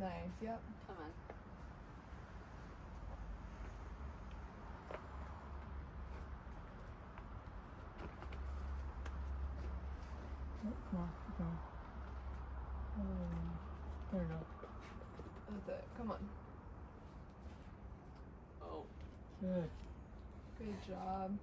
Nice. Yep. Come on. Oh, come on, come on. Um, there you go. That's it. Come on. Oh. Good. Good job.